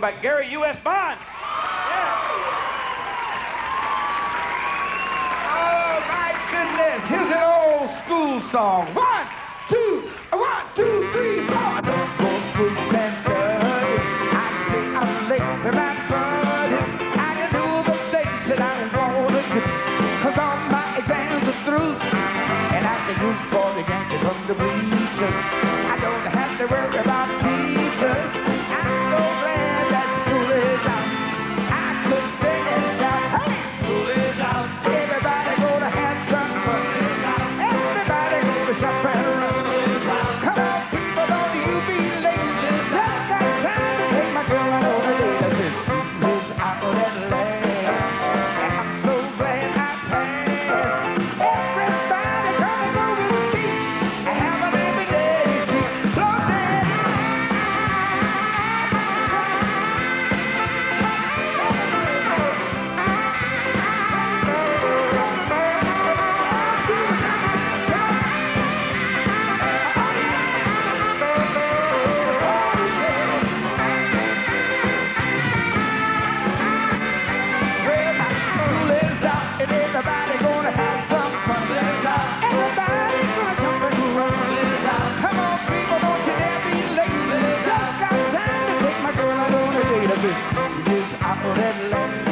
by Gary U.S. Bonds. Yeah. Oh, my goodness. Here's an old school song. One, two, uh, one, two, three, four. Don't go. I say I'm late my do the things that I all my exams are through. And I can for the from the. I don't have to worry red light.